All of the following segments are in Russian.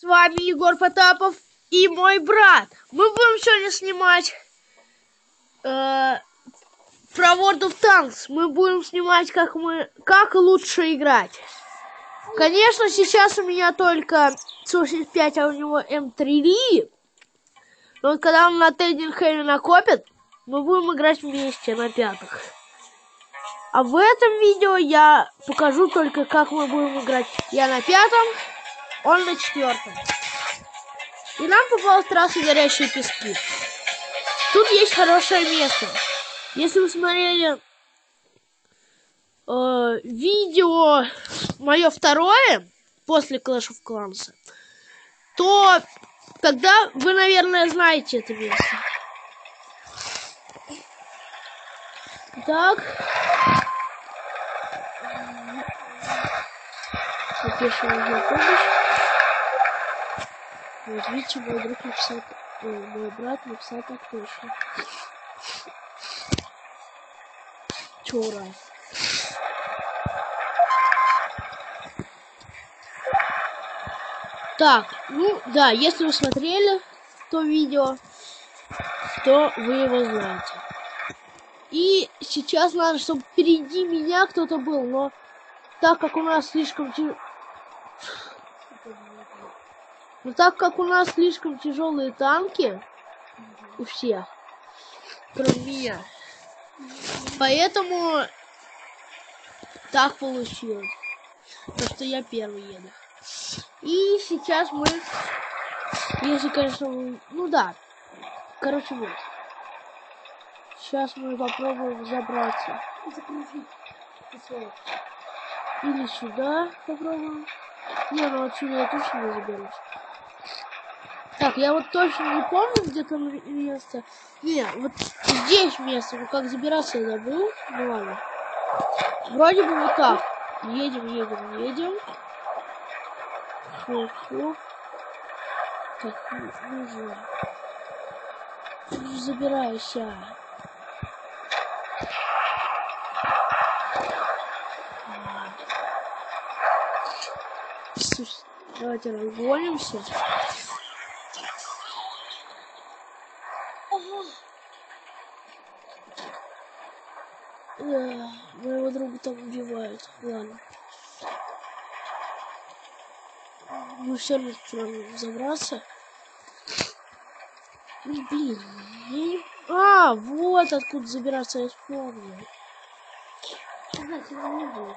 С вами Егор Потапов и мой брат. Мы будем сегодня снимать э, про World of Tanks. Мы будем снимать, как мы, как лучше играть. Конечно, сейчас у меня только 85, а у него М3. Но вот когда он на Тейдинхеме накопит, мы будем играть вместе на пятых. А в этом видео я покажу только, как мы будем играть. Я на пятом, он на четвертом. И нам попалась трасса горящие пески. Тут есть хорошее место. Если вы смотрели э, видео мое второе после Clash of Clans, то тогда вы, наверное, знаете это место. Так. Запишем его помощь. Вот видите, мой друг написал, о, мой брат написал так точно. Чё, ура? Так, ну да, если вы смотрели то видео, то вы его знаете. И сейчас надо, чтобы впереди меня кто-то был, но так как у нас слишком. Но так как у нас слишком тяжелые танки, у всех, кроме меня, поэтому так получилось, то что я первый еду. И сейчас мы, если, конечно, ну да, короче, вот. Сейчас мы попробуем забраться. Или сюда попробуем. Не, ну отсюда я точно не заберусь. Так, я вот точно не помню, где там место. Не, вот здесь место. Ну как забираться я забыл. Ну ладно. Вроде бы вот так. Едем, едем, едем. Фу, фу. Так, нужно. Забирайся. Слушай, давайте разгонимся. Да, моего друга там убивают. Ладно. Мы все равно забраться. Ну, блин, не... А, вот откуда забираться, я вспомнил. Знаете, я не буду.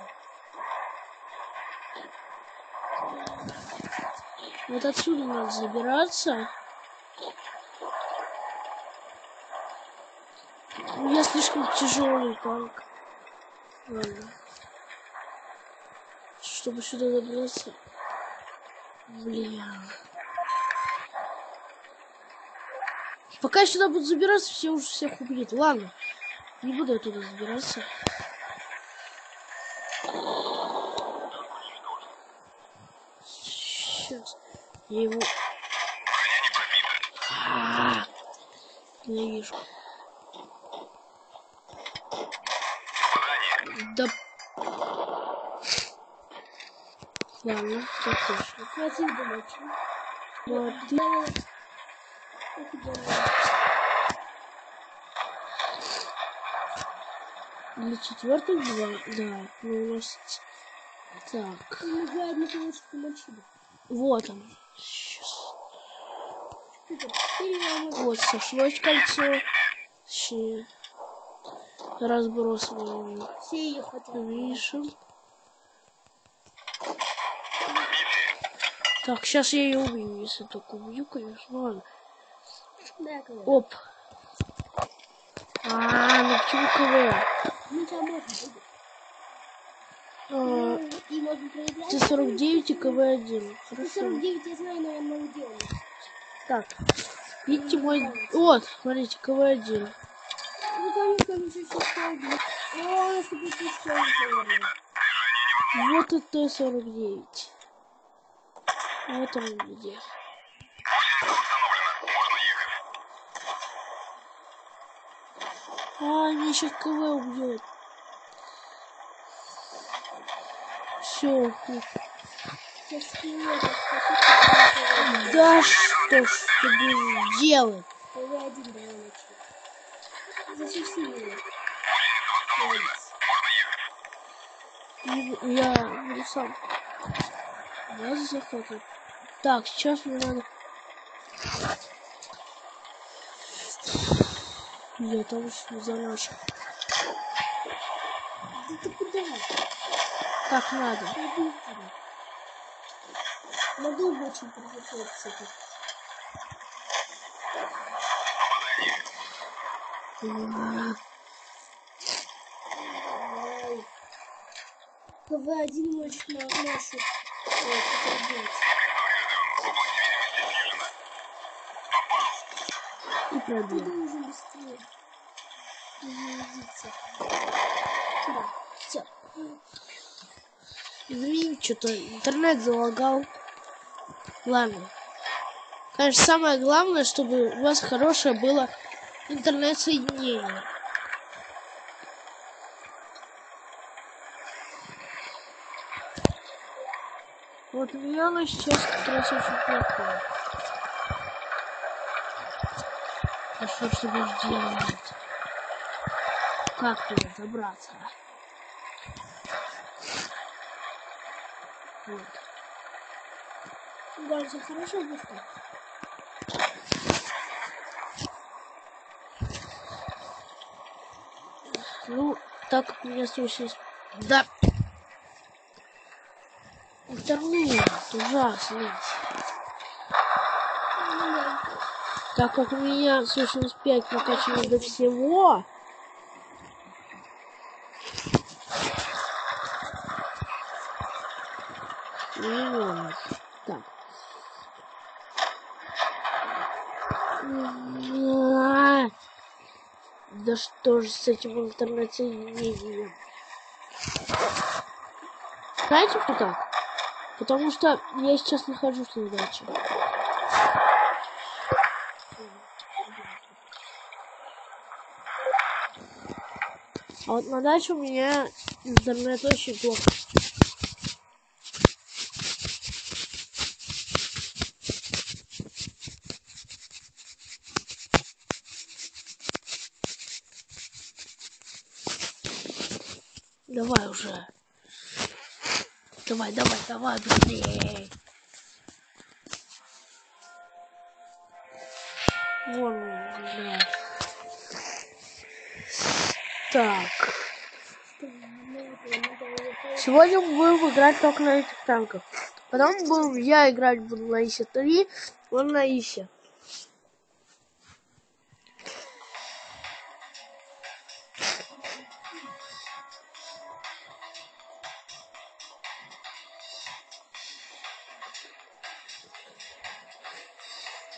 Вот отсюда надо забираться. У меня слишком тяжелый танк. Ладно. Чтобы сюда добраться. Блин. Пока я сюда буду забираться, все уже всех убьют. Ладно. Не буду я туда забираться. Сейчас. Я его... А -а -а. Не вижу. Да... Ладно, так точно. Хватит думать. Вот. Для четвертых два, да, ну у нас... Так, Мы за одну полоску мочили. вот он. Сейчас. Я. Вот, сошлось кольцо. Щи. Разбросываем. Все ее хотят. Пишем. Так, сейчас я ее убью, если только убью, конечно, ладно. Оп. А, ну почему а, КВ? А, Т-49 и КВ-1. Т-49 я знаю, но я могу делать. Так. Видите мой... Вот, смотрите, КВ-1. Вот это Т-49. Вот он где. А, меня сейчас КВ убьет. Все. Да что ж ты будешь делать? ПВ один меня. Молодец. Не- Я буду сам. Базу захватывать. Так, сейчас мне надо... Я там что за наш. Да ты куда? Как надо. Бы очень приготовиться тут. М, Давай. ПВ-1 может на нашу ой, Куда уже быстрее? Заведите. Да, все. Извини, что-то интернет залагал. Ладно. Конечно, самое главное, чтобы у вас хорошее было интернет-соединение. Вот у меня оно сейчас как раз очень плохое. А что ж будешь делать? Как туда забраться? Вот. Дальше хорошо быстро. Ну, так как меня случилось... Да. Интернет ужасный. Так как у меня случилось 5 накачано до всего... Ну, так. А, Да что же с этим интернет-соединением? Знаете куда? Потому что я сейчас нахожусь на даче. А вот на даче у меня очень плохо. Давай уже. Давай, давай, давай, быстрее. Вон, да. Так. Сегодня будем играть только на этих танках. Потом будем я играть буду на Исе 3, он на Исе.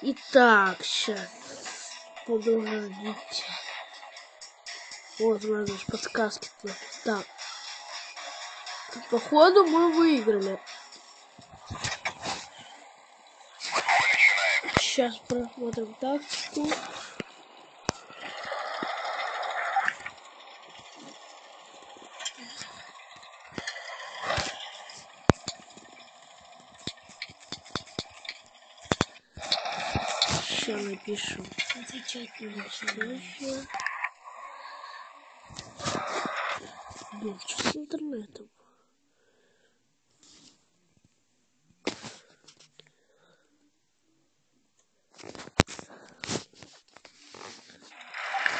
Итак, сейчас. Подождите. Вот у нас здесь подсказки. -то. Так. Походу мы выиграли. Сейчас просмотрим тактику. Сейчас напишу. Отвечать не Следующее. Блин, что с интернетом?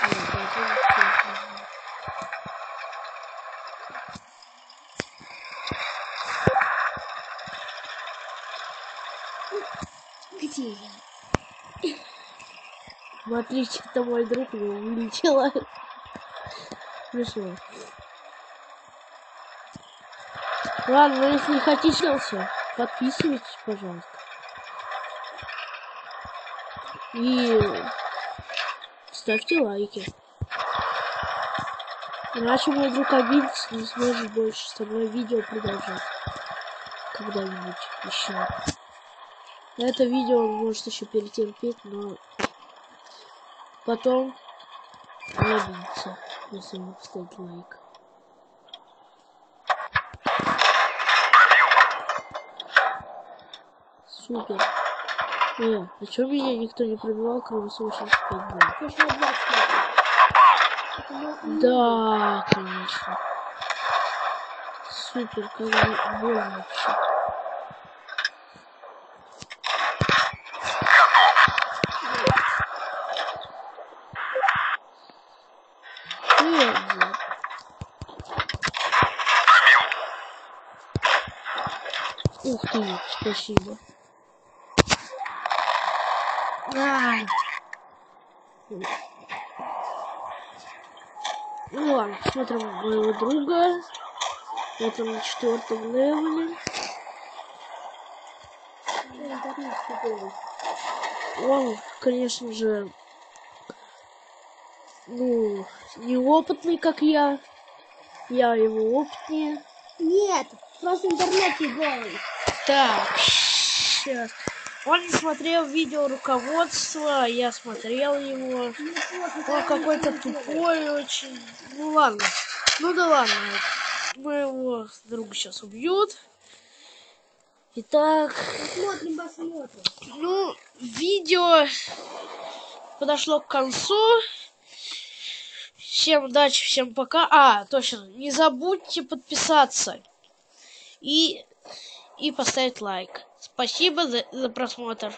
Ладно, пойдем в. Где я? Смотрите, это мой друг у него вылетело. Ладно, если не хотите все, подписывайтесь, пожалуйста. И ставьте лайки. Иначе мой друг обидится, не сможет больше со мной видео продолжать. Когда-нибудь еще. Это видео он может еще перетерпеть, но потом не обидится, если ему поставить лайк. Супер. А чё меня никто не пробивал, кроме 185 дней? Точно 20 метров. Это ну, Да, конечно. Супер, как больно вообще. Ух ты, спасибо. Ну ладно, смотрим моего друга. Вот он на четвертом левеле. Он, конечно же, ну, неопытный, как я. Я его опытнее. Нет, просто интернет фиговый. Так, сейчас. Он не смотрел видео руководства, я смотрел его. Он какой-то тупой очень. Ну ладно. Ну да ладно. Моего друга сейчас убьют. Итак, Посмотрим, посмотрим. ну, видео подошло к концу. Всем удачи, всем пока. А, точно, не забудьте подписаться и, и поставить лайк. Спасибо за, за просмотр.